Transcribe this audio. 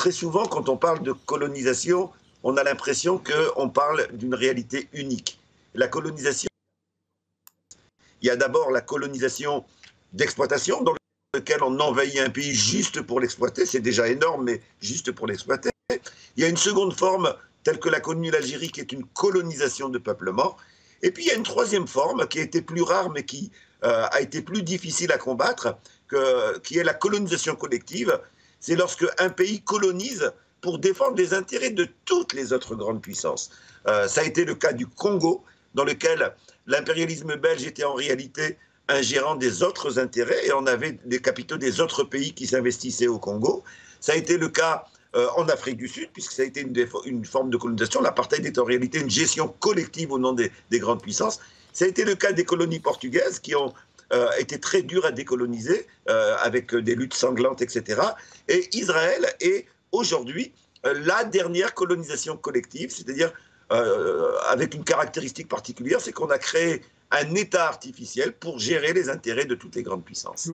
très souvent, quand on parle de colonisation, on a l'impression qu'on parle d'une réalité unique. La colonisation, il y a d'abord la colonisation d'exploitation, dans lequel on envahit un pays juste pour l'exploiter, c'est déjà énorme, mais juste pour l'exploiter. Il y a une seconde forme, telle que l'a connue l'Algérie, qui est une colonisation de peuplement. Et puis il y a une troisième forme, qui a été plus rare, mais qui euh, a été plus difficile à combattre, qui est la colonisation collective. C'est lorsque un pays colonise pour défendre les intérêts de toutes les autres grandes puissances. Euh, ça a été le cas du Congo, dans lequel l'impérialisme belge était en réalité un gérant des autres intérêts et on avait des capitaux des autres pays qui s'investissaient au Congo. Ça a été le cas euh, en Afrique du Sud, puisque ça a été une, une forme de colonisation. L'apartheid est en réalité une gestion collective au nom des, grandes puissances. Ça a été le cas des colonies portugaises qui ont euh, été très dures à décoloniser euh, avec des luttes sanglantes, etc. Et Israël est aujourd'hui la dernière colonisation collective, c'est-à-dire avec une caractéristique particulière, c'est qu'on a créé un État artificiel pour gérer les intérêts de toutes les grandes puissances.